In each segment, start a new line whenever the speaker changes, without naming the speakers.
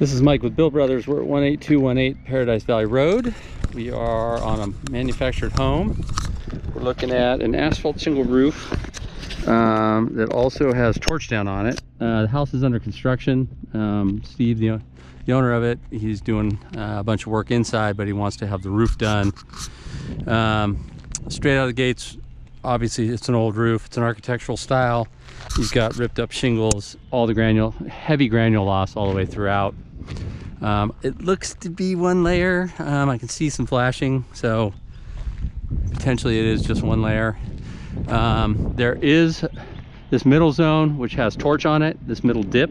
This is Mike with Build Brothers. We're at 18218 Paradise Valley Road. We are on a manufactured home. We're looking at an asphalt shingle roof um, that also has torch down on it. Uh, the house is under construction. Um, Steve, the, the owner of it, he's doing uh, a bunch of work inside, but he wants to have the roof done. Um, straight out of the gates, obviously it's an old roof. It's an architectural style. He's got ripped up shingles, all the granule, heavy granule loss all the way throughout. Um, it looks to be one layer. Um, I can see some flashing, so potentially it is just one layer. Um, there is this middle zone which has torch on it, this middle dip.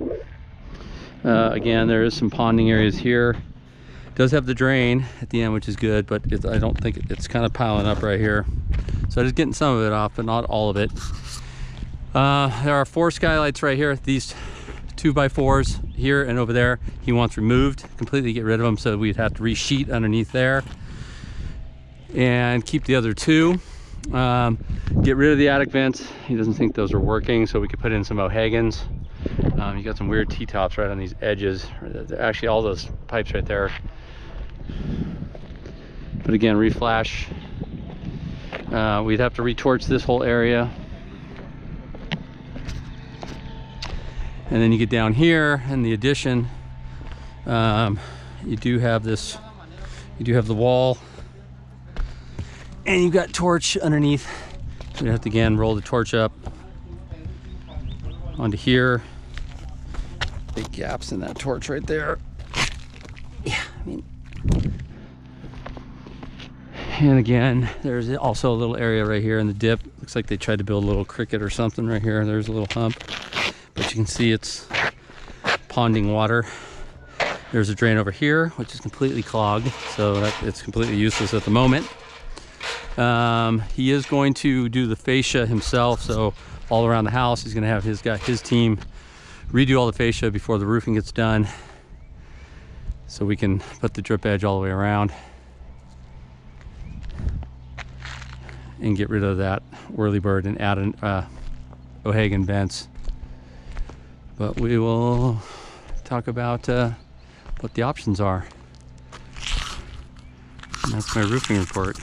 Uh, again, there is some ponding areas here. does have the drain at the end, which is good, but it, I don't think it, it's kind of piling up right here. So just getting some of it off, but not all of it. Uh, there are four skylights right here. These two by fours here and over there. He wants removed completely get rid of them so we'd have to resheet underneath there. And keep the other two. Um, get rid of the attic vents. He doesn't think those are working so we could put in some O'Hagin's. Um, you got some weird T-tops right on these edges. Actually all those pipes right there. But again reflash. Uh, we'd have to retorch this whole area and then you get down here in the addition um, you do have this you do have the wall. And you've got torch underneath. You have to again roll the torch up onto here. Big gaps in that torch right there. Yeah I mean and again there's also a little area right here in the dip. Looks like they tried to build a little cricket or something right here. There's a little hump you can see it's ponding water. There's a drain over here, which is completely clogged, so that, it's completely useless at the moment. Um, he is going to do the fascia himself, so all around the house, he's going to have his guy, his team redo all the fascia before the roofing gets done, so we can put the drip edge all the way around and get rid of that whirlybird and add an uh, O'Hagin vents but we will talk about uh, what the options are. And that's my roofing report.